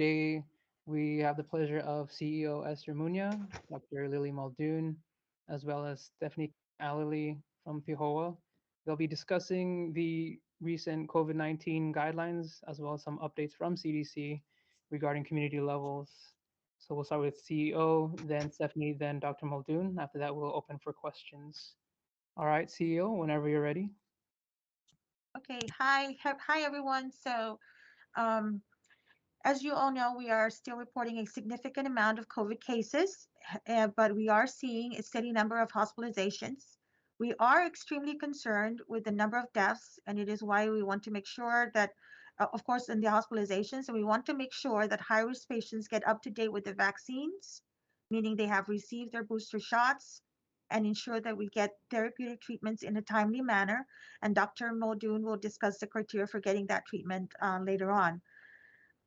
Today, we have the pleasure of CEO Esther Muña, Dr. Lily Muldoon, as well as Stephanie Alley from PIHOA. They'll be discussing the recent COVID-19 guidelines, as well as some updates from CDC regarding community levels. So we'll start with CEO, then Stephanie, then Dr. Muldoon. After that, we'll open for questions. All right, CEO, whenever you're ready. Okay, hi, hi everyone. So, um, as you all know, we are still reporting a significant amount of COVID cases, uh, but we are seeing a steady number of hospitalizations. We are extremely concerned with the number of deaths, and it is why we want to make sure that, uh, of course, in the hospitalizations, and we want to make sure that high risk patients get up to date with the vaccines, meaning they have received their booster shots, and ensure that we get therapeutic treatments in a timely manner. And Dr. Muldoon will discuss the criteria for getting that treatment uh, later on.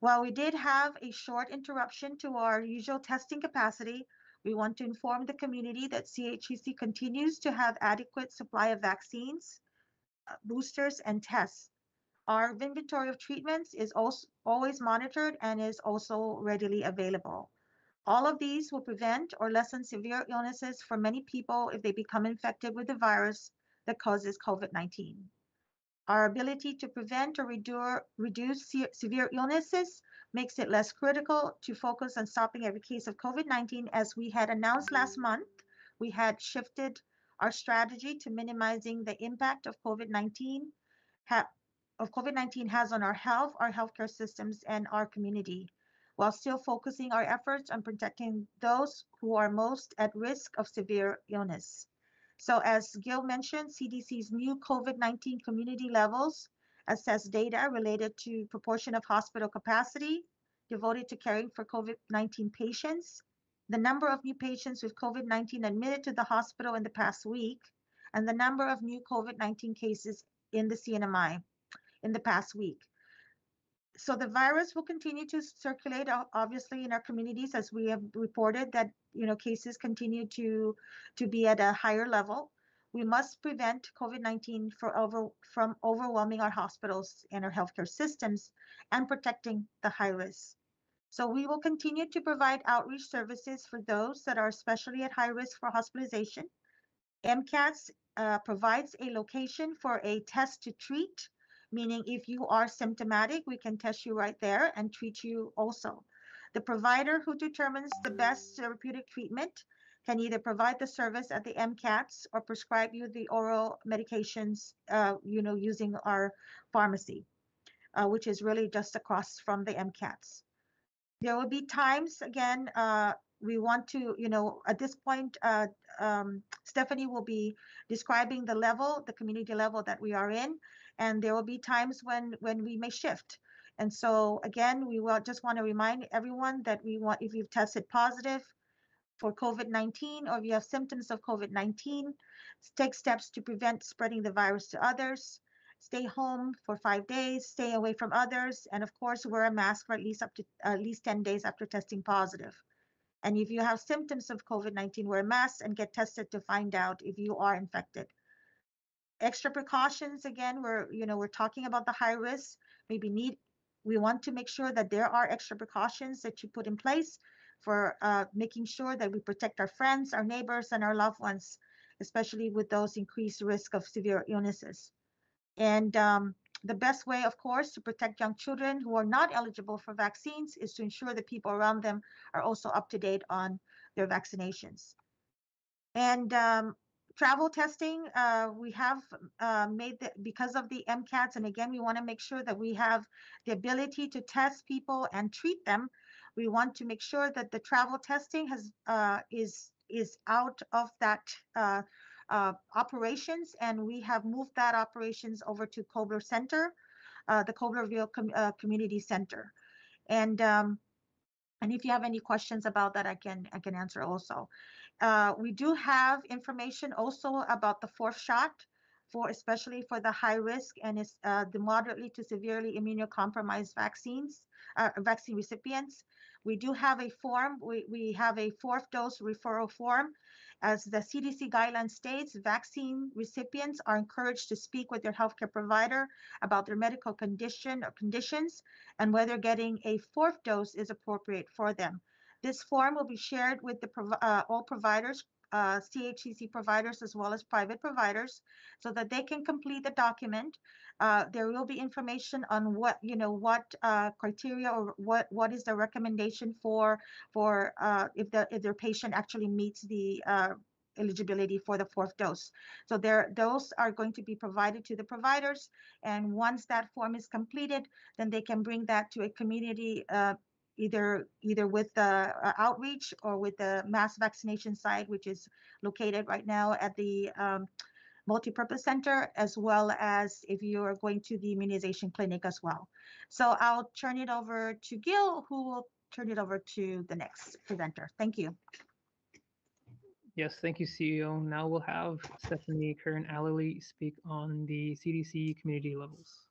While we did have a short interruption to our usual testing capacity, we want to inform the community that CHCC continues to have adequate supply of vaccines, uh, boosters, and tests. Our inventory of treatments is also always monitored and is also readily available. All of these will prevent or lessen severe illnesses for many people if they become infected with the virus that causes COVID-19. Our ability to prevent or reduce, severe illnesses makes it less critical to focus on stopping every case of COVID-19 as we had announced last mm-hmm. month. We had shifted our strategy to minimizing the impact of COVID-19 of COVID-19 has on our health, our healthcare systems, and our community while still focusing our efforts on protecting those who are most at risk of severe illness. So as Gil mentioned, CDC's new COVID-19 community levels assess data related to proportion of hospital capacity devoted to caring for COVID-19 patients, the number of new patients with COVID-19 admitted to the hospital in the past week, and the number of new COVID-19 cases in the CNMI in the past week. So the virus will continue to circulate obviously in our communities as we have reported that you know cases continue to to be at a higher level. We must prevent covid-19 over, from overwhelming our hospitals and our healthcare systems and protecting the high risk. So we will continue to provide outreach services for those that are especially at high risk for hospitalization. Mcats uh, provides a location for a test to treat meaning if you are symptomatic, we can test you right there and treat you also. The provider who determines the best therapeutic treatment can either provide the service at the MCATs or prescribe you the oral medications, uh, you know, using our pharmacy, uh, which is really just across from the MCATs. There will be times, again, uh, we want to, you know, at this point, uh, um, Stephanie will be describing the level, the community level that we are in, and there will be times when when we may shift. And so again, we will just want to remind everyone that we want, if you've tested positive for COVID-19 or if you have symptoms of COVID-19, take steps to prevent spreading the virus to others. Stay home for five days, stay away from others, and of course, wear a mask for at least up to at least 10 days after testing positive. And if you have symptoms of COVID-19, wear a mask and get tested to find out if you are infected. Extra precautions, again, we're, you know, we're talking about the high risk, maybe need, we want to make sure that there are extra precautions that you put in place for uh, making sure that we protect our friends, our neighbors, and our loved ones, especially with those increased risk of severe illnesses. And um, the best way, of course, to protect young children who are not eligible for vaccines is to ensure that people around them are also up to date on their vaccinations. And um, travel testing, uh, we have uh, made the, because of the MCATs, and again, we want to make sure that we have the ability to test people and treat them. We want to make sure that the travel testing has uh, is is out of that uh, uh, operations, and we have moved that operations over to Kobler Center, uh, the Koblerville Com Community Center. And um, and if you have any questions about that, I can I can answer also. Uh, we do have information also about the fourth shot for especially for the high risk and is uh, the moderately to severely immunocompromised vaccines, uh, vaccine recipients. We do have a form. We, we have a fourth dose referral form. As the CDC guideline states, vaccine recipients are encouraged to speak with their healthcare provider about their medical condition or conditions and whether getting a fourth dose is appropriate for them. This form will be shared with the uh, all providers uh, CHCC providers as well as private providers so that they can complete the document. Uh, there will be information on what, you know, what uh, criteria or what, what is the recommendation for, for uh, if, the, if their patient actually meets the uh, eligibility for the fourth dose. So there, those are going to be provided to the providers. And once that form is completed, then they can bring that to a community uh, either either with the uh, outreach or with the mass vaccination site, which is located right now at the um, multi-purpose center, as well as if you are going to the immunization clinic as well. So I'll turn it over to Gil, who will turn it over to the next presenter. Thank you. Yes, thank you, CEO. Now we'll have Stephanie Kern Alley speak on the CDC community levels.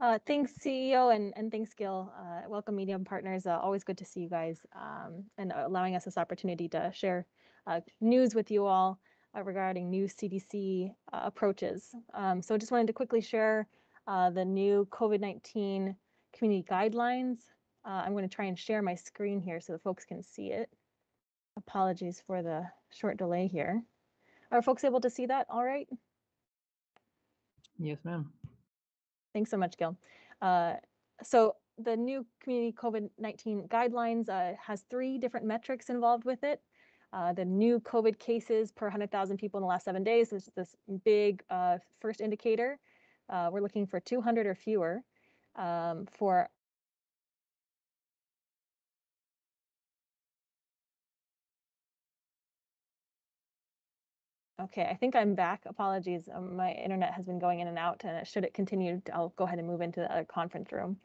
Uh, thanks, CEO, and, and thanks, Gil. Uh, welcome, Medium Partners. Uh, always good to see you guys um, and allowing us this opportunity to share uh, news with you all uh, regarding new CDC uh, approaches. Um, so just wanted to quickly share the new COVID-19 community guidelines. I'm going to try and share my screen here so the folks can see it. Apologies for the short delay here. Are folks able to see that all right? Yes, ma'am. Thanks so much, Gil. Uh, so the new community COVID-19 guidelines uh, has three different metrics involved with it. Uh, the new COVID cases per 100,000 people in the last seven days is this big uh, first indicator. Uh, we're looking for 200 or fewer um, for Okay, I think I'm back. Apologies. Um, my internet has been going in and out, and should it continue, I'll go ahead and move into the other conference room.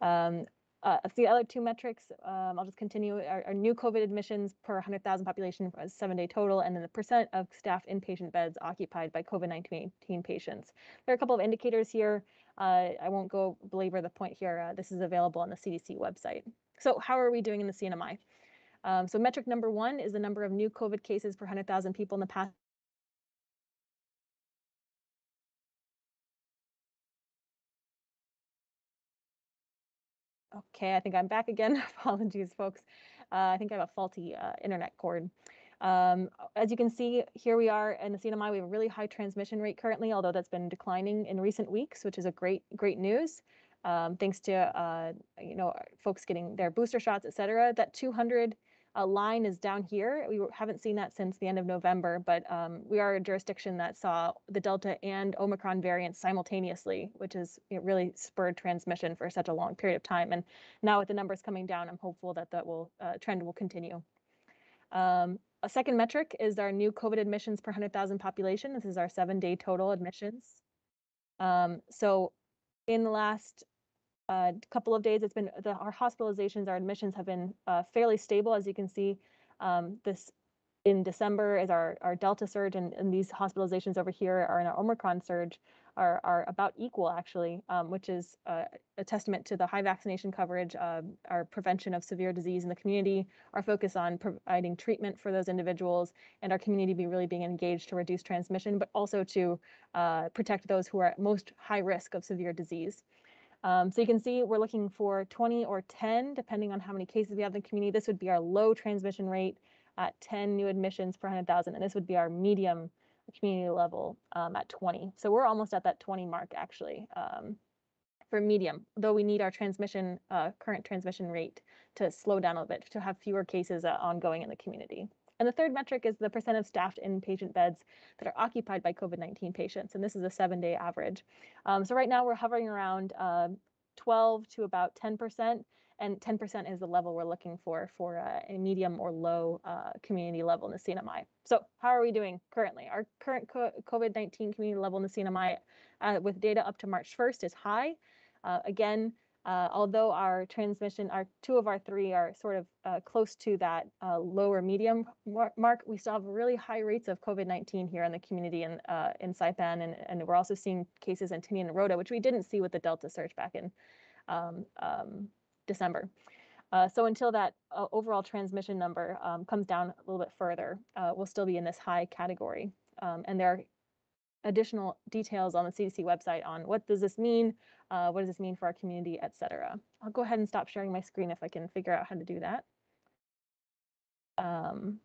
Um, uh, the other two metrics, um, I'll just continue, our, our, new COVID admissions per 100,000 population for a seven-day total, and then the percent of staff inpatient beds occupied by COVID-19 patients. There are a couple of indicators here. Uh, I won't go belabor the point here. Uh, this is available on the CDC website. So how are we doing in the CNMI? Um, so metric number one is the number of new COVID cases per 100,000 people in the past Okay, I think I'm back again. Apologies, folks. Uh, I think I have a faulty uh, internet cord. Um, as you can see, here we are in the CNMI. We have a really high transmission rate currently, although that's been declining in recent weeks, which is a great, great news. Um, thanks to uh, you know folks getting their booster shots, et cetera. That 200 uh, line is down here. We haven't seen that since the end of November, but um, we are a jurisdiction that saw the Delta and Omicron variants simultaneously, which has really spurred transmission for such a long period of time. And now with the numbers coming down, I'm hopeful that that will uh, trend will continue. Um, a second metric is our new COVID admissions per 100,000 population. This is our seven-day total admissions. Um, so in the last uh, couple of days, it's been the, our hospitalizations, our admissions have been uh, fairly stable. As you can see, um, this in December is our, our Delta surge, and, and these hospitalizations over here are in our Omicron surge are, are about equal actually, um, which is uh, a testament to the high vaccination coverage, uh, our prevention of severe disease in the community, our focus on providing treatment for those individuals, and our community be really being engaged to reduce transmission, but also to uh, protect those who are at most high risk of severe disease. Um, so you can see we're looking for 20 or 10, depending on how many cases we have in the community. This would be our low transmission rate at 10 new admissions per 100,000, and this would be our medium community level um, at 20. So we're almost at that 20 mark actually um, for medium, though we need our transmission, uh, current transmission rate to slow down a bit to have fewer cases uh, ongoing in the community. And the third metric is the percent of staffed inpatient beds that are occupied by COVID-19 patients, and this is a seven-day average. Um, so right now we're hovering around uh, 12 to about 10%, and 10% is the level we're looking for for uh, a medium or low uh, community level in the CNMI. So how are we doing currently? Our current COVID-19 community level in the CNMI uh, with data up to March 1st is high. Uh, again, Uh, although our transmission, our two of our three are sort of uh, close to that uh, lower medium mar- mark, we still have really high rates of COVID-19 here in the community in uh, in Saipan, and, and we're also seeing cases in Tinian and Rota, which we didn't see with the Delta surge back in um, um, December. Uh, so until that uh, overall transmission number um, comes down a little bit further, we'll still be in this high category. Um, and there are additional details on the CDC website on what does this mean, uh, what does this mean for our community, et cetera. I'll go ahead and stop sharing my screen if I can figure out how to do that. Um,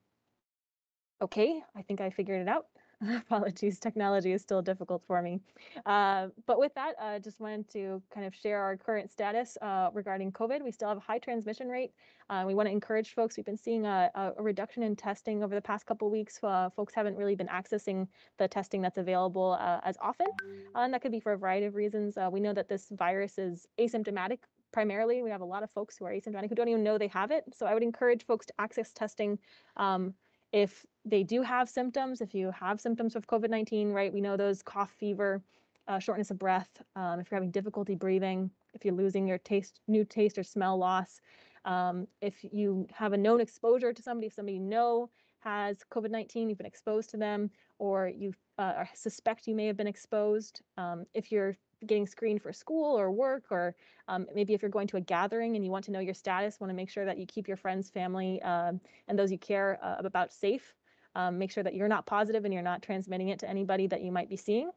okay, I think I figured it out. Apologies, technology is still difficult for me. Uh, but with that, I uh, just wanted to kind of share our current status uh, regarding COVID. We still have a high transmission rate. Uh, we want to encourage folks. We've been seeing a, a reduction in testing over the past couple weeks. Uh, folks haven't really been accessing the testing that's available uh, as often, and that could be for a variety of reasons. we know that this virus is asymptomatic primarily. We have a lot of folks who are asymptomatic who don't even know they have it. So I would encourage folks to access testing um, if they do have symptoms, if you have symptoms of COVID 19, right, we know those cough, fever, uh, shortness of breath, um, if you're having difficulty breathing, if you're losing your taste, new taste or smell loss, um, if you have a known exposure to somebody, if somebody you know has COVID 19, you've been exposed to them, or you uh, suspect you may have been exposed, um, if you're getting screened for school or work, or um, maybe if you're going to a gathering and you want to know your status, want to make sure that you keep your friends, family, uh, and those you care uh, about safe. Um, make sure that you're not positive and you're not transmitting it to anybody that you might be seeing.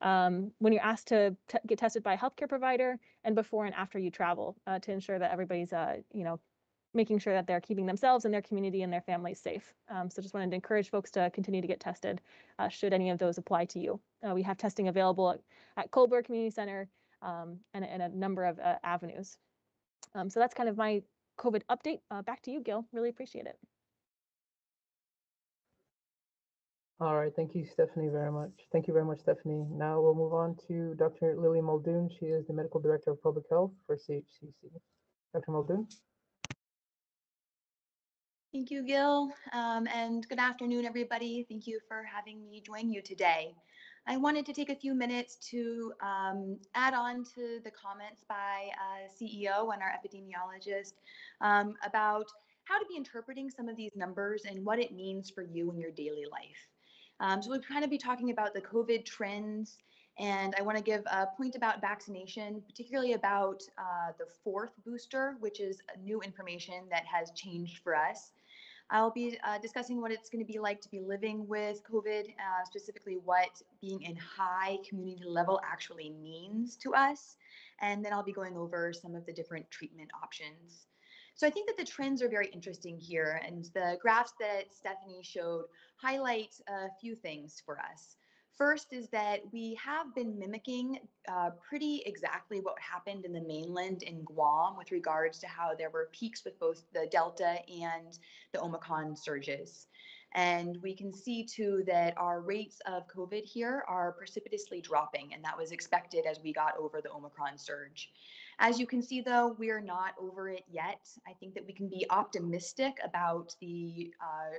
Um, when you're asked to get tested by a healthcare provider and before and after you travel uh, to ensure that everybody's, uh, you know, making sure that they're keeping themselves and their community and their families safe. Um, so just wanted to encourage folks to continue to get tested uh, should any of those apply to you. Uh, we have testing available at, at Kobler Community Center um, and, and, a number of uh, avenues. Um, so that's kind of my COVID update. Uh, back to you, Gil. Really appreciate it. All right, thank you, Stephanie, very much. Thank you very much, Stephanie. Now we'll move on to Dr. Lily Muldoon. She is the Medical Director of Public Health for CHCC. Dr. Muldoon. Thank you, Gil, um, and good afternoon, everybody. Thank you for having me join you today. I wanted to take a few minutes to um, add on to the comments by uh, CEO and our epidemiologist um, about how to be interpreting some of these numbers and what it means for you in your daily life. Um, so we'll kind of be talking about the COVID trends and I want to give a point about vaccination, particularly about uh, the fourth booster, which is new information that has changed for us. I'll be uh, discussing what it's going to be like to be living with COVID, uh, specifically what being in high community level actually means to us. And then I'll be going over some of the different treatment options. So I think that the trends are very interesting here. And the graphs that Stephanie showed highlight a few things for us. First is that we have been mimicking uh, pretty exactly what happened in the mainland in Guam with regards to how there were peaks with both the Delta and the Omicron surges. And we can see too that our rates of COVID here are precipitously dropping, and that was expected as we got over the Omicron surge. As you can see, though, we are not over it yet. I think that we can be optimistic about the uh,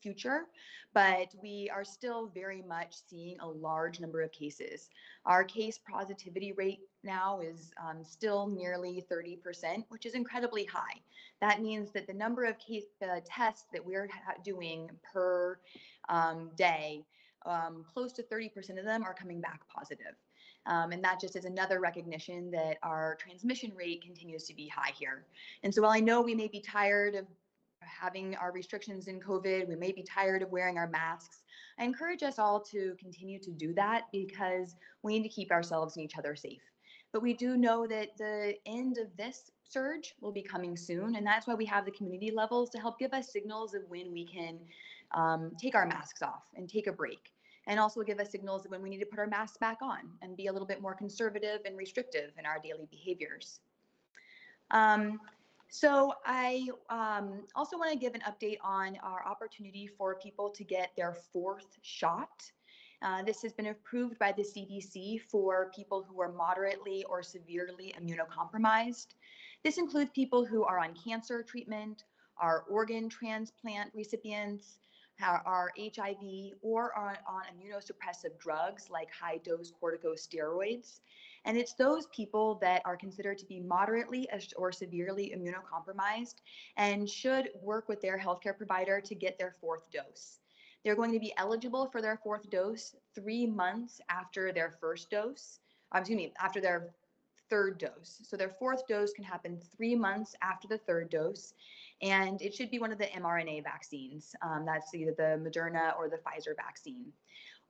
future, but we are still very much seeing a large number of cases. Our case positivity rate now is um, still nearly 30%, which is incredibly high. That means that the number of case uh, tests that we're doing per um, day, um, close to 30% of them are coming back positive. Um, and that just is another recognition that our transmission rate continues to be high here. And so while I know we may be tired of having our restrictions in COVID. We may be tired of wearing our masks. I encourage us all to continue to do that because we need to keep ourselves and each other safe. But we do know that the end of this surge will be coming soon. And that's why we have the community levels to help give us signals of when we can um, take our masks off and take a break. And also give us signals when we need to put our masks back on and be a little bit more conservative and restrictive in our daily behaviors. Um, so I um, also want to give an update on our opportunity for people to get their fourth shot. Uh, this has been approved by the CDC for people who are moderately or severely immunocompromised. This includes people who are on cancer treatment, are organ transplant recipients, are, HIV or on immunosuppressive drugs like high dose corticosteroids. And it's those people that are considered to be moderately or severely immunocompromised and should work with their healthcare provider to get their fourth dose. They're going to be eligible for their fourth dose three months after their first dose, um, excuse me, after their third dose. So their fourth dose can happen three months after the third dose, and it should be one of the mRNA vaccines. Um, that's either the Moderna or the Pfizer vaccine.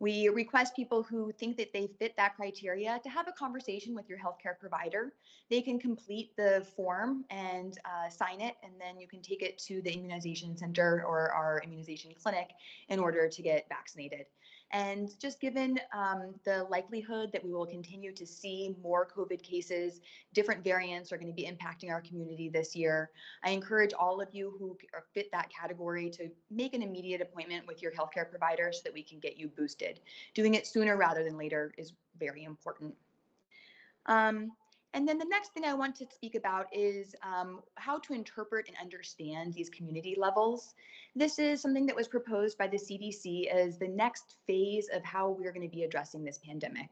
We request people who think that they fit that criteria to have a conversation with your healthcare provider. They can complete the form and uh, sign it, and then you can take it to the immunization center or our immunization clinic in order to get vaccinated. And just given um, the likelihood that we will continue to see more COVID cases, different variants are going to be impacting our community this year. I encourage all of you who fit that category to make an immediate appointment with your healthcare provider so that we can get you boosted. Doing it sooner rather than later is very important. Um, and then the next thing I want to speak about is um, how to interpret and understand these community levels. This is something that was proposed by the CDC as the next phase of how we're going to be addressing this pandemic.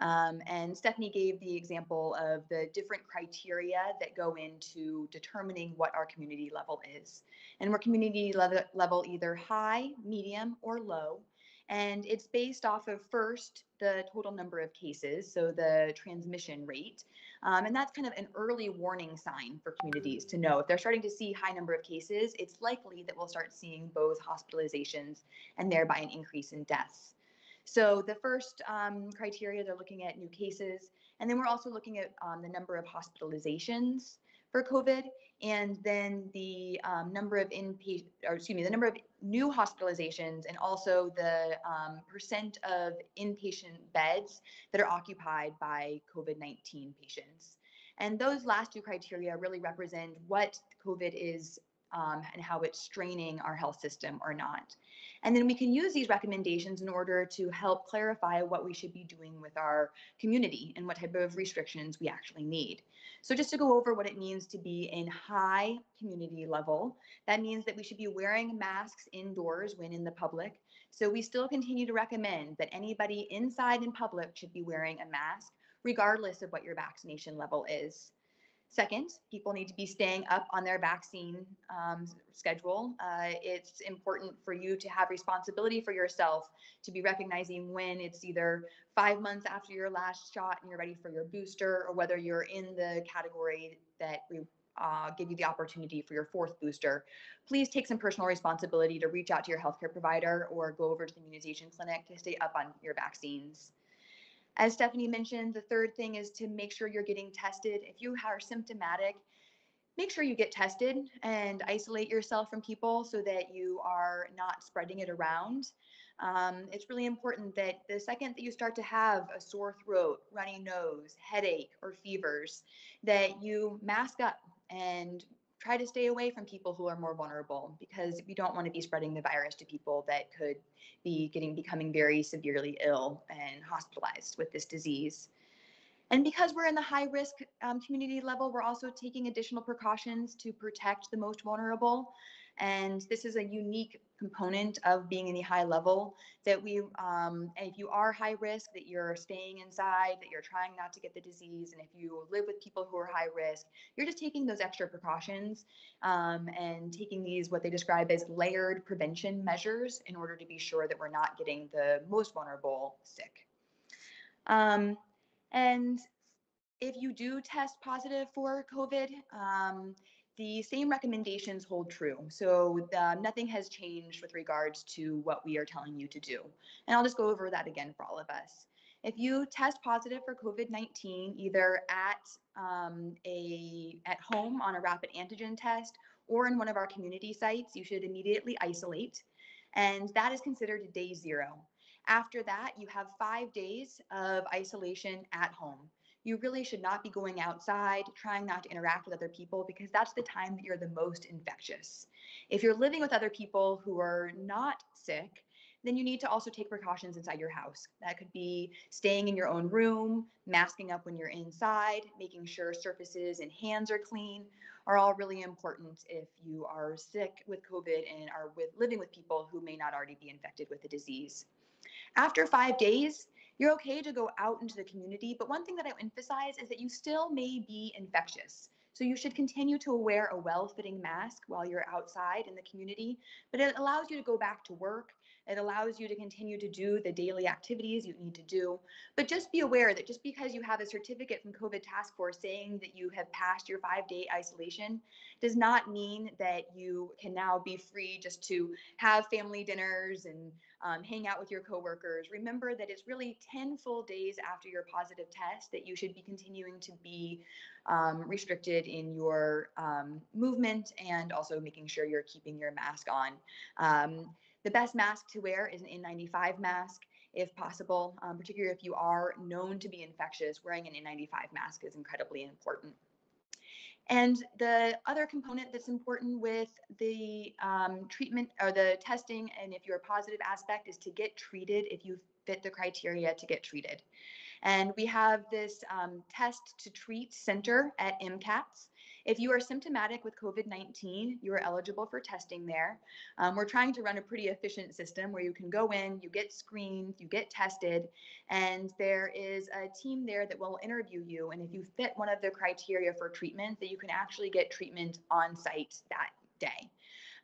Um, and Stephanie gave the example of the different criteria that go into determining what our community level is. And we're community level, level either high, medium, or low. And it's based off of first the total number of cases, so the transmission rate. Um, and that's kind of an early warning sign for communities to know if they're starting to see high number of cases, it's likely that we'll start seeing both hospitalizations and thereby an increase in deaths. So the first um, criteria, they're looking at new cases, and then we're also looking at um, the number of hospitalizations for COVID, and then the um, number of inpatient, or excuse me, the number of new hospitalizations, and also the um, percent of inpatient beds that are occupied by COVID-19 patients. And those last two criteria really represent what COVID is um, and how it's straining our health system or not. And then we can use these recommendations in order to help clarify what we should be doing with our community and what type of restrictions we actually need. So just to go over what it means to be in high community level, that means that we should be wearing masks indoors when in the public. So we still continue to recommend that anybody inside in public should be wearing a mask, regardless of what your vaccination level is. Second, people need to be staying up on their vaccine um, schedule. Uh, it's important for you to have responsibility for yourself to be recognizing when it's either five months after your last shot and you're ready for your booster, or whether you're in the category that we uh, give you the opportunity for your fourth booster. Please take some personal responsibility to reach out to your healthcare provider or go over to the immunization clinic to stay up on your vaccines. As Stephanie mentioned, the third thing is to make sure you're getting tested. If you are symptomatic, make sure you get tested and isolate yourself from people so that you are not spreading it around. Um, it's really important that the second that you start to have a sore throat, runny nose, headache, or fevers, that you mask up and try to stay away from people who are more vulnerable because we don't want to be spreading the virus to people that could be getting becoming very severely ill and hospitalized with this disease. And because we're in the high risk um, community level, we're also taking additional precautions to protect the most vulnerable. And this is a unique component of being in the high level that we, um, and if you are high risk, that you're staying inside, that you're trying not to get the disease. And if you live with people who are high risk, you're just taking those extra precautions um, and taking these, what they describe as layered prevention measures in order to be sure that we're not getting the most vulnerable sick. Um, and if you do test positive for COVID, um, the same recommendations hold true. So uh, nothing has changed with regards to what we are telling you to do. And I'll just go over that again for all of us. If you test positive for COVID-19, either at um, a at home on a rapid antigen test or in one of our community sites, you should immediately isolate. And that is considered day zero. After that, you have five days of isolation at home you really should not be going outside, trying not to interact with other people because that's the time that you're the most infectious. If you're living with other people who are not sick, then you need to also take precautions inside your house. That could be staying in your own room, masking up when you're inside, making sure surfaces and hands are clean are all really important if you are sick with COVID and are with living with people who may not already be infected with the disease. After five days, you're okay to go out into the community, but one thing that I emphasize is that you still may be infectious. So you should continue to wear a well-fitting mask while you're outside in the community, but it allows you to go back to work. It allows you to continue to do the daily activities you need to do. But just be aware that just because you have a certificate from COVID Task Force saying that you have passed your five-day isolation does not mean that you can now be free just to have family dinners and um, hang out with your coworkers. Remember that it's really 10 full days after your positive test that you should be continuing to be um, restricted in your um, movement and also making sure you're keeping your mask on. Um, the best mask to wear is an N95 mask if possible, um, particularly if you are known to be infectious, wearing an N95 mask is incredibly important. And the other component that's important with the um, treatment or the testing, and if you're positive aspect, is to get treated if you fit the criteria to get treated. And we have this um, test to treat center at MCATS. If you are symptomatic with COVID 19, you are eligible for testing there. Um, we're trying to run a pretty efficient system where you can go in, you get screened, you get tested, and there is a team there that will interview you. And if you fit one of the criteria for treatment, that you can actually get treatment on site that day.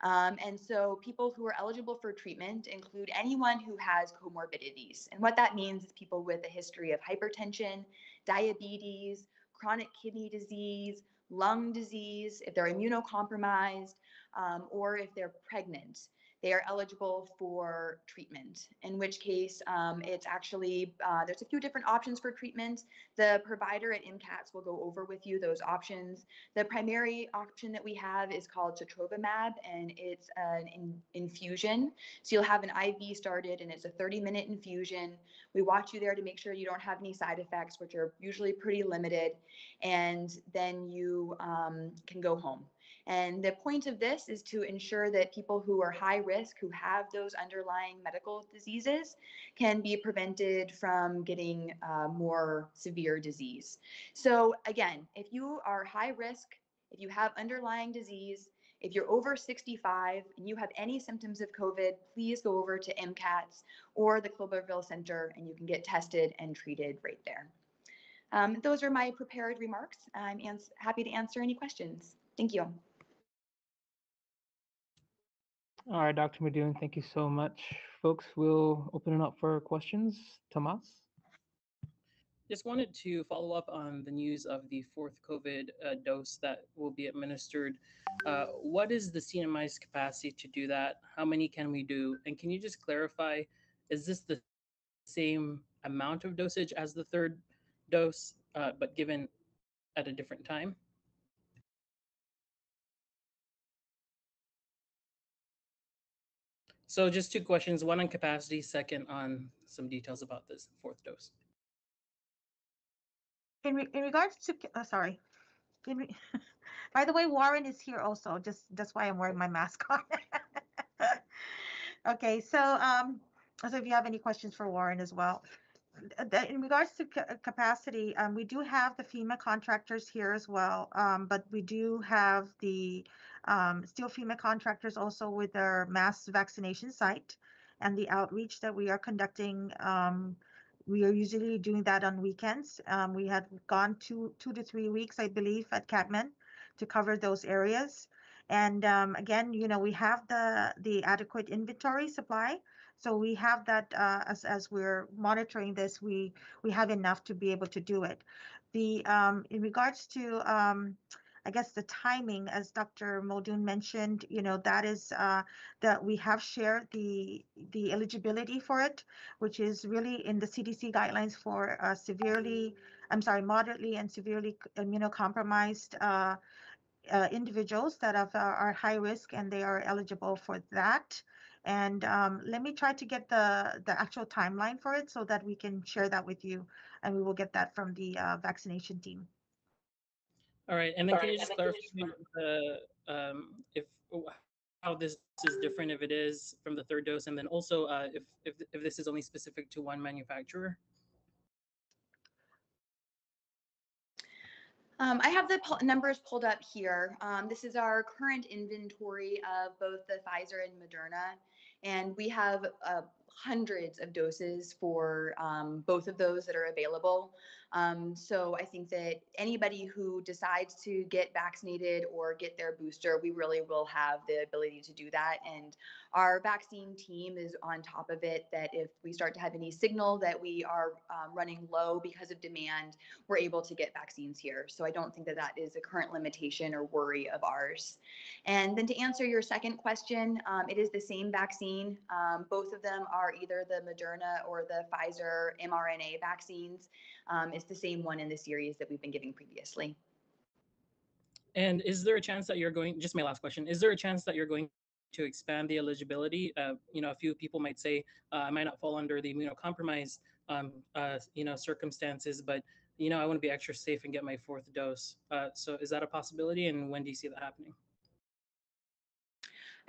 Um, and so people who are eligible for treatment include anyone who has comorbidities. And what that means is people with a history of hypertension, diabetes, chronic kidney disease, lung disease, if they're immunocompromised, um, or if they're pregnant they are eligible for treatment, in which case um, it's actually, uh, there's a few different options for treatment. The provider at MCATS will go over with you those options. The primary option that we have is called sotrovimab, and it's an in infusion. So you'll have an IV started, and it's a 30 minute infusion. We watch you there to make sure you don't have any side effects, which are usually pretty limited, and then you um, can go home. And the point of this is to ensure that people who are high risk, who have those underlying medical diseases, can be prevented from getting uh, more severe disease. So, again, if you are high risk, if you have underlying disease, if you're over 65 and you have any symptoms of COVID, please go over to MCATS or the Kobler Center and you can get tested and treated right there. Um, those are my prepared remarks. I'm happy to answer any questions. Thank you. All right, Dr. Muldoon, thank you so much. Folks, we'll open it up for questions. Tomas? Just wanted to follow up on the news of the fourth COVID uh, dose that will be administered. Uh, what is the CNMI's capacity to do that? How many can we do? And can you just clarify, is this the same amount of dosage as the third dose, uh, but given at a different time? So just two questions, one on capacity, second on some details about this fourth dose. In, re in regards to, uh, sorry, by the way, Warren is here also, just that's why I'm wearing my mask on. okay, so um, so if you have any questions for Warren as well. In regards to ca capacity, um, we do have the FEMA contractors here as well, um, but we do have the um, FEMA contractors also with our mass vaccination site and the outreach that we are conducting. Um, we are usually doing that on weekends. Um, we had gone two, two to three weeks, I believe, at Kagman to cover those areas. And um, again, you know, we have the the adequate inventory supply. So we have that uh, as, as we're monitoring this, we we have enough to be able to do it. The um, in regards to um, I guess the timing, as Dr. Muldoon mentioned, you know, that is uh, that we have shared the the eligibility for it, which is really in the CDC guidelines for uh, severely, I'm sorry, moderately and severely immunocompromised uh, uh, individuals that have, uh, are high risk and they are eligible for that. And um, let me try to get the the actual timeline for it so that we can share that with you, and we will get that from the uh, vaccination team. All right, and then can you just clarify the um, if how this is different if it is from the third dose, and then also uh, if, if if this is only specific to one manufacturer? Um, I have the numbers pulled up here. Um, this is our current inventory of both the Pfizer and Moderna. And we have uh, hundreds of doses for um, both of those that are available. Um, so I think that anybody who decides to get vaccinated or get their booster, we really will have the ability to do that. And our vaccine team is on top of it that if we start to have any signal that we are um, running low because of demand, we're able to get vaccines here. So I don't think that that is a current limitation or worry of ours. And then to answer your second question, um, it is the same vaccine. Um, both of them are either the Moderna or the Pfizer mRNA vaccines. Um, it's the same one in the series that we've been giving previously. And is there a chance that you're going? Just my last question: Is there a chance that you're going to expand the eligibility? Uh, you know, a few people might say uh, I might not fall under the immunocompromised, um, uh, you know, circumstances, but you know, I want to be extra safe and get my fourth dose. Uh, so, is that a possibility? And when do you see that happening?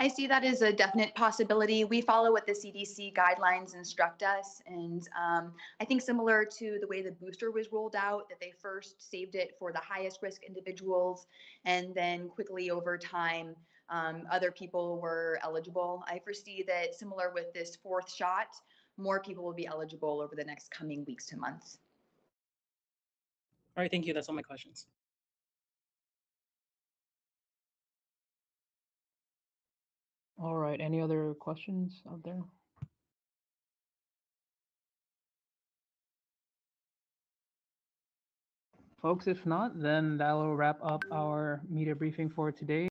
I see that as a definite possibility. We follow what the CDC guidelines instruct us. And um, I think similar to the way the booster was rolled out, that they first saved it for the highest risk individuals. And then quickly over time, um, other people were eligible. I foresee that similar with this fourth shot, more people will be eligible over the next coming weeks to months. All right, thank you. That's all my questions. All right, any other questions out there? Folks, if not, then that'll wrap up our media briefing for today.